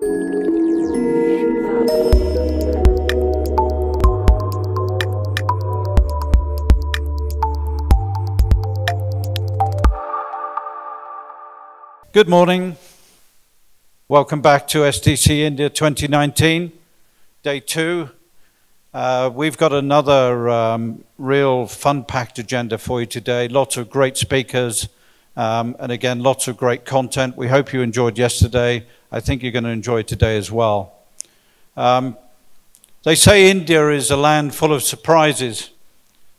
Good morning. Welcome back to SDC India 2019, day two. Uh, we've got another um, real fun-packed agenda for you today. Lots of great speakers, um, and again, lots of great content. We hope you enjoyed yesterday. I think you're going to enjoy today as well. Um, they say India is a land full of surprises.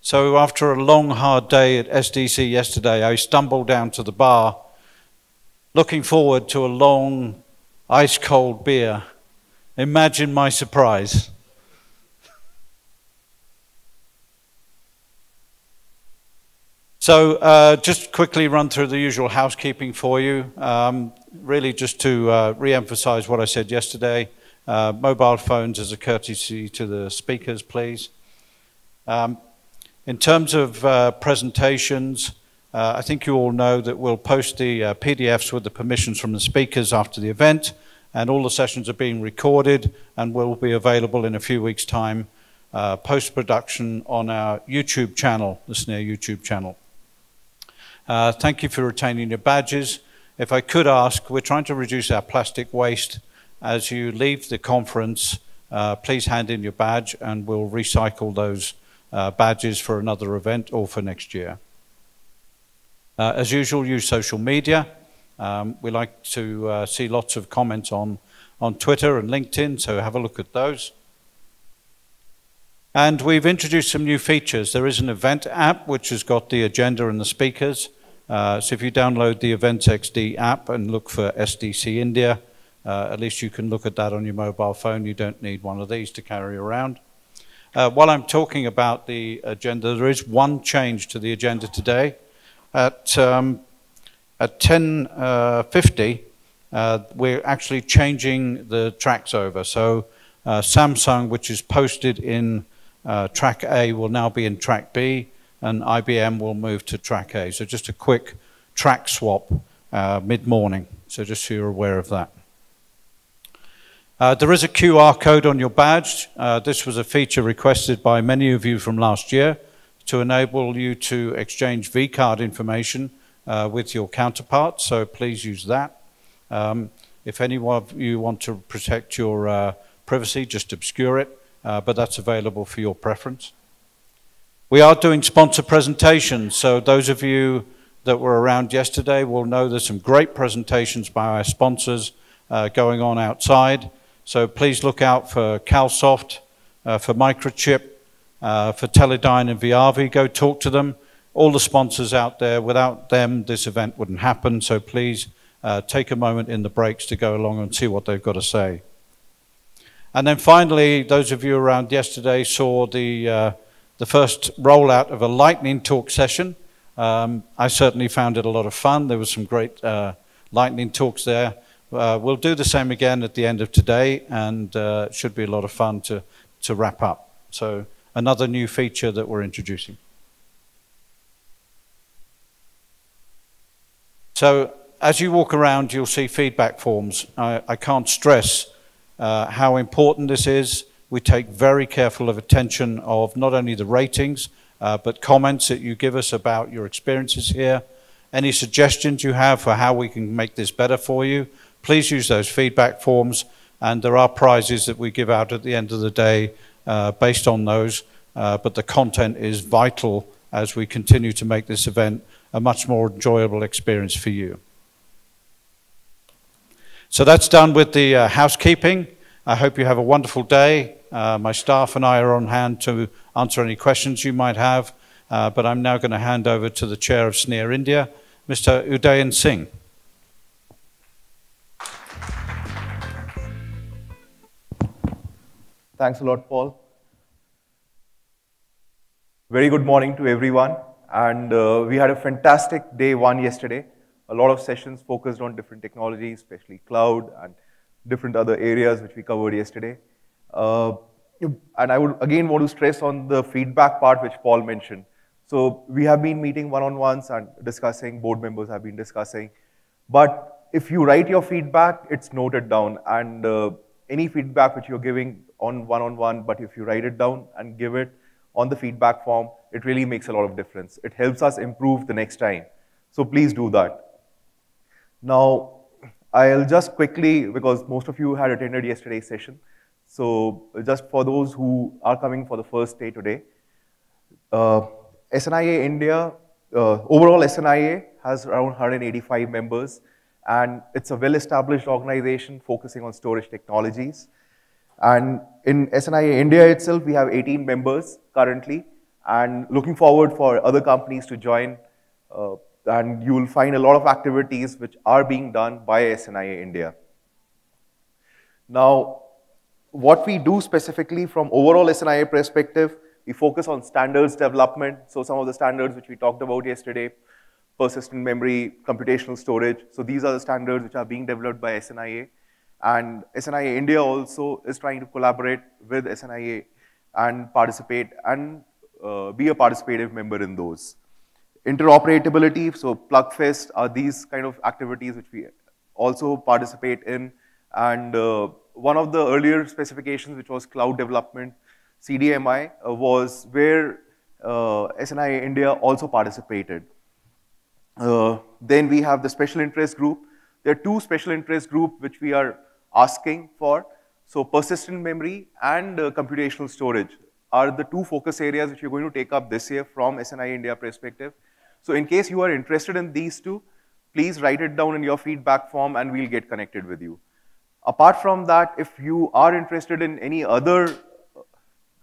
So after a long, hard day at SDC yesterday, I stumbled down to the bar looking forward to a long, ice cold beer. Imagine my surprise. So, uh, just quickly run through the usual housekeeping for you. Um, really, just to uh, re emphasize what I said yesterday uh, mobile phones as a courtesy to the speakers, please. Um, in terms of uh, presentations, uh, I think you all know that we'll post the uh, PDFs with the permissions from the speakers after the event, and all the sessions are being recorded and will be available in a few weeks' time, uh, post-production on our YouTube channel, the SNIA YouTube channel. Thank you for retaining your badges. If I could ask, we're trying to reduce our plastic waste. As you leave the conference, uh, please hand in your badge and we'll recycle those uh, badges for another event or for next year. Uh, as usual, use social media. Um, we like to uh, see lots of comments on, on Twitter and LinkedIn, so have a look at those. And we've introduced some new features. There is an event app which has got the agenda and the speakers. Uh, so if you download the Events XD app and look for SDC India, uh, at least you can look at that on your mobile phone. You don't need one of these to carry around. Uh, while I'm talking about the agenda, there is one change to the agenda today at, um, at 10.50, uh, uh, we're actually changing the tracks over. So uh, Samsung, which is posted in uh, track A, will now be in track B, and IBM will move to track A. So just a quick track swap uh, mid-morning. So just so you're aware of that. Uh, there is a QR code on your badge. Uh, this was a feature requested by many of you from last year to enable you to exchange vCard information uh, with your counterparts, so please use that. Um, if any of you want to protect your uh, privacy, just obscure it, uh, but that's available for your preference. We are doing sponsor presentations, so those of you that were around yesterday will know there's some great presentations by our sponsors uh, going on outside. So please look out for Calsoft, uh, for Microchip, uh, for Teledyne and Viavi. Go talk to them. All the sponsors out there, without them, this event wouldn't happen. So please uh, take a moment in the breaks to go along and see what they've got to say. And then finally, those of you around yesterday saw the, uh, the first rollout of a lightning talk session. Um, I certainly found it a lot of fun. There was some great uh, lightning talks there. Uh, we'll do the same again at the end of today, and uh, it should be a lot of fun to, to wrap up. So another new feature that we're introducing. So as you walk around, you'll see feedback forms. I, I can't stress uh, how important this is. We take very careful of attention of not only the ratings, uh, but comments that you give us about your experiences here. Any suggestions you have for how we can make this better for you, please use those feedback forms. And there are prizes that we give out at the end of the day uh, based on those, uh, but the content is vital as we continue to make this event a much more enjoyable experience for you. So that's done with the uh, housekeeping. I hope you have a wonderful day. Uh, my staff and I are on hand to answer any questions you might have, uh, but I'm now going to hand over to the chair of SNIA India, Mr. Udayan Singh. Thanks a lot, Paul. Very good morning to everyone. And uh, we had a fantastic day one yesterday. A lot of sessions focused on different technologies, especially cloud and different other areas which we covered yesterday. Uh, and I would again want to stress on the feedback part which Paul mentioned. So we have been meeting one-on-ones and discussing, board members have been discussing. But if you write your feedback, it's noted down. And uh, any feedback which you're giving on one-on-one, but if you write it down and give it on the feedback form, it really makes a lot of difference. It helps us improve the next time. So please do that. Now, I'll just quickly, because most of you had attended yesterday's session, so just for those who are coming for the first day today, uh, SNIA India, uh, overall SNIA has around 185 members, and it's a well-established organization focusing on storage technologies. And in SNIA India itself, we have 18 members currently, and looking forward for other companies to join. Uh, and you will find a lot of activities which are being done by SNIA India. Now, what we do specifically from overall SNIA perspective, we focus on standards development. So some of the standards which we talked about yesterday, persistent memory, computational storage. So these are the standards which are being developed by SNIA. And SNIA India also is trying to collaborate with SNIA and participate and uh, be a participative member in those. Interoperability, so PlugFest are these kind of activities which we also participate in. And uh, one of the earlier specifications, which was cloud development, CDMI, uh, was where uh, SNIA India also participated. Uh, then we have the special interest group. There are two special interest group which we are asking for. So persistent memory and uh, computational storage are the two focus areas which we're going to take up this year from SNIA India perspective. So in case you are interested in these two, please write it down in your feedback form and we'll get connected with you. Apart from that, if you are interested in any other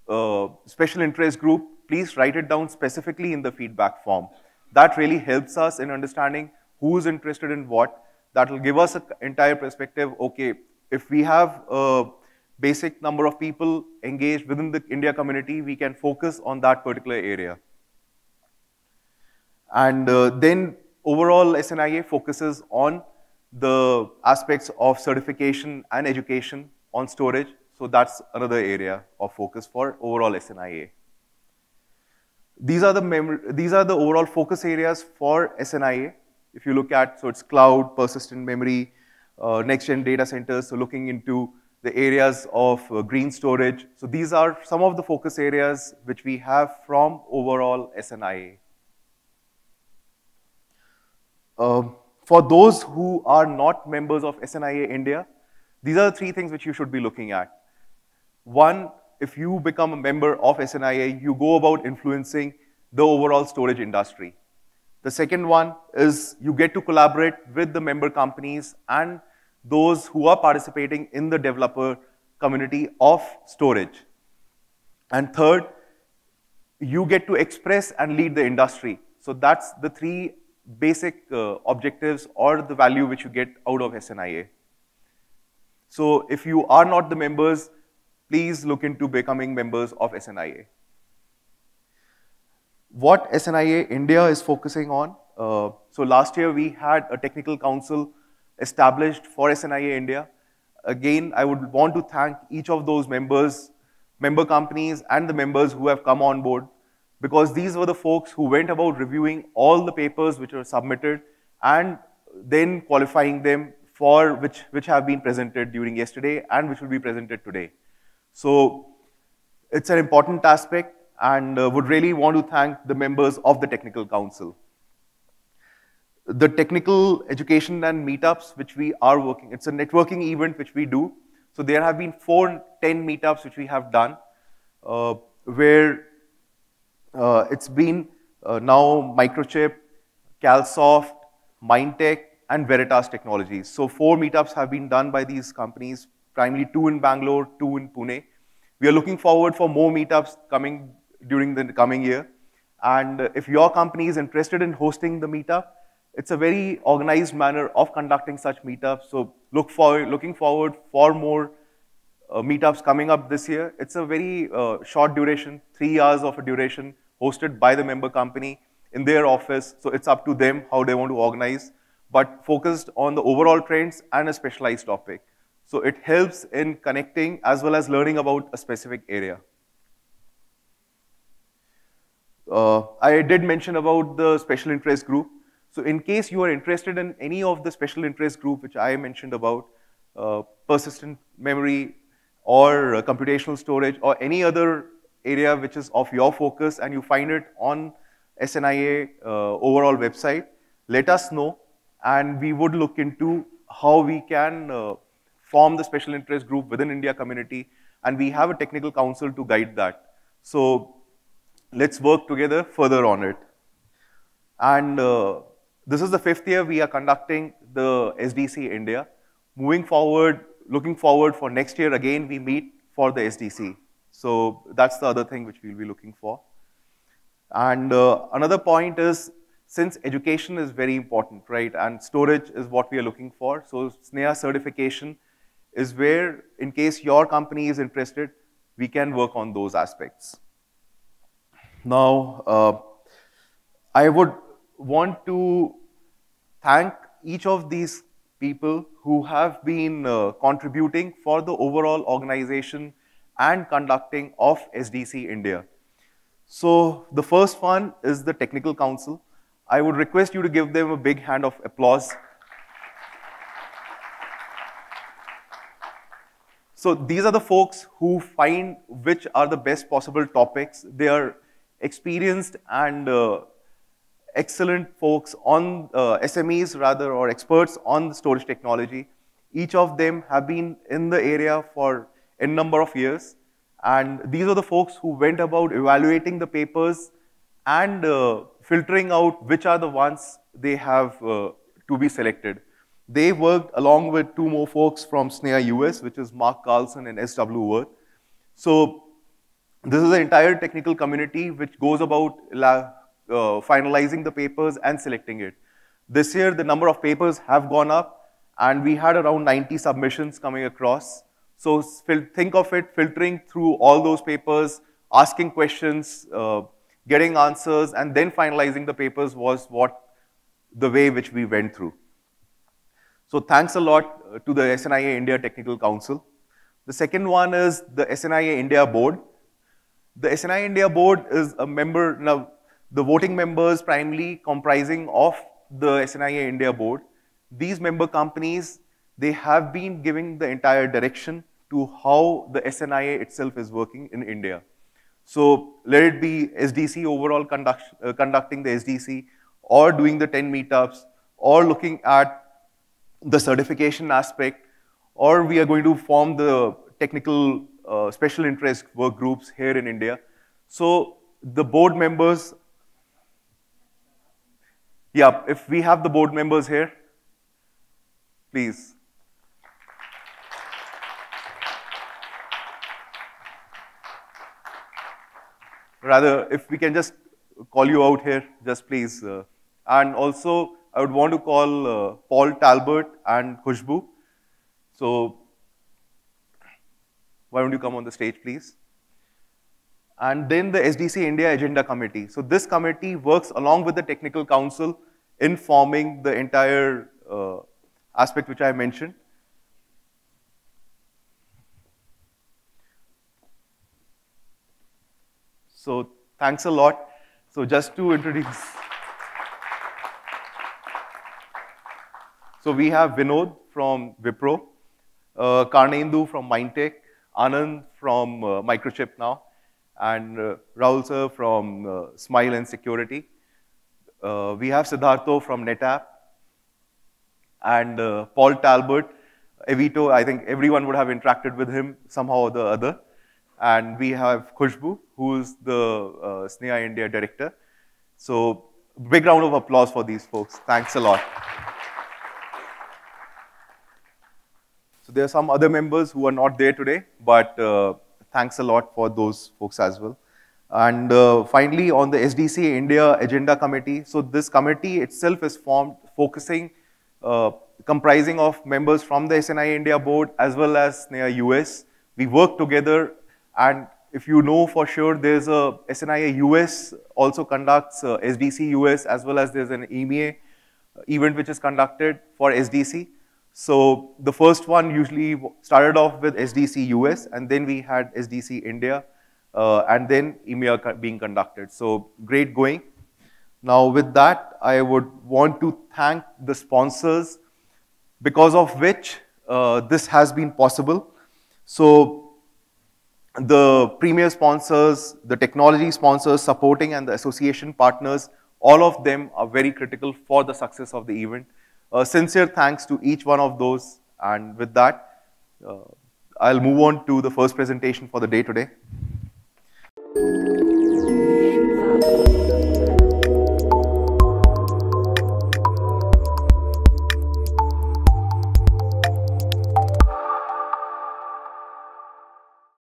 uh, special interest group, please write it down specifically in the feedback form. That really helps us in understanding who's interested in what. That will give us an entire perspective, okay, if we have a basic number of people engaged within the India community, we can focus on that particular area. And uh, then overall SNIA focuses on the aspects of certification and education on storage. So that's another area of focus for overall SNIA. These are the these are the overall focus areas for SNIA. If you look at, so it's cloud, persistent memory, uh, next-gen data centers, so looking into the areas of uh, green storage. So these are some of the focus areas which we have from overall SNIA. Um, for those who are not members of SNIA India, these are the three things which you should be looking at. One, if you become a member of SNIA, you go about influencing the overall storage industry. The second one is you get to collaborate with the member companies and those who are participating in the developer community of storage. And third, you get to express and lead the industry. So that's the three basic uh, objectives or the value which you get out of SNIA. So if you are not the members, please look into becoming members of SNIA. What SNIA India is focusing on, uh, so last year we had a technical council established for SNIA India. Again, I would want to thank each of those members, member companies and the members who have come on board because these were the folks who went about reviewing all the papers which were submitted and then qualifying them for which, which have been presented during yesterday and which will be presented today. So it's an important aspect and uh, would really want to thank the members of the technical council. The technical education and meetups which we are working, it's a networking event which we do. So there have been four 10 meetups which we have done uh, where uh, it's been uh, now Microchip, Calsoft, Mindtree, and Veritas Technologies. So four meetups have been done by these companies, primarily two in Bangalore, two in Pune. We are looking forward for more meetups coming during the coming year. And if your company is interested in hosting the meetup, it's a very organized manner of conducting such meetups. So look for, looking forward for more uh, meetups coming up this year. It's a very uh, short duration, three hours of a duration, hosted by the member company in their office. So it's up to them how they want to organize, but focused on the overall trends and a specialized topic. So it helps in connecting as well as learning about a specific area. Uh, I did mention about the special interest group. So in case you are interested in any of the special interest group which I mentioned about, uh, persistent memory or uh, computational storage or any other area which is of your focus and you find it on SNIA uh, overall website, let us know and we would look into how we can uh, form the special interest group within India community and we have a technical council to guide that. So let's work together further on it. And uh, this is the fifth year we are conducting the SDC India. Moving forward, looking forward for next year again, we meet for the SDC. So that's the other thing which we'll be looking for. And uh, another point is, since education is very important, right, and storage is what we are looking for, so SNIA certification is where, in case your company is interested, we can work on those aspects. Now, uh, I would want to thank each of these people who have been uh, contributing for the overall organization and conducting of SDC India. So the first one is the Technical Council. I would request you to give them a big hand of applause. So these are the folks who find which are the best possible topics. They are experienced and uh, excellent folks on uh, SMEs rather or experts on storage technology. Each of them have been in the area for a number of years. And these are the folks who went about evaluating the papers and uh, filtering out which are the ones they have uh, to be selected. They worked along with two more folks from SNIA US, which is Mark Carlson and S.W. Worth. So this is the entire technical community which goes about uh, finalizing the papers and selecting it. This year, the number of papers have gone up, and we had around 90 submissions coming across. So think of it filtering through all those papers, asking questions, uh, getting answers, and then finalizing the papers was what the way which we went through. So thanks a lot uh, to the SNIA India Technical Council. The second one is the SNIA India Board. The SNIA India Board is a member, now the voting members primarily comprising of the SNIA India Board. These member companies, they have been giving the entire direction to how the SNIA itself is working in India. So let it be SDC overall conduct, uh, conducting the SDC or doing the 10 meetups or looking at the certification aspect, or we are going to form the technical uh, special interest work groups here in India. So the board members, yeah, if we have the board members here, please. Rather, if we can just call you out here, just please. Uh, and also, I would want to call uh, Paul Talbot and Khushbu. So why don't you come on the stage, please? And then the SDC India Agenda Committee. So this committee works along with the Technical Council in forming the entire uh, aspect which I mentioned. So thanks a lot. So just to introduce. So we have Vinod from Wipro, uh, Karnendu from Mindtree, Anand from uh, Microchip now, and uh, Rahul sir from uh, Smile and Security. Uh, we have Siddhartho from NetApp, and uh, Paul Talbot, Evito, I think everyone would have interacted with him somehow or the other. And we have Khushbu, who's the uh, India director. So big round of applause for these folks. Thanks a lot. So there are some other members who are not there today, but uh, thanks a lot for those folks as well. And uh, finally, on the SDC India Agenda Committee, so this committee itself is formed focusing, uh, comprising of members from the SNIA India board as well as SNIA US. We work together and if you know for sure, there's a SNIA US also conducts uh, SDC US as well as there's an EMEA event which is conducted for SDC. So the first one usually started off with SDC US, and then we had SDC India, uh, and then EMEA being conducted. So great going. Now, with that, I would want to thank the sponsors because of which uh, this has been possible. So, the premier sponsors, the technology sponsors supporting, and the association partners, all of them are very critical for the success of the event. Uh, sincere thanks to each one of those. And with that, uh, I'll move on to the first presentation for the day today.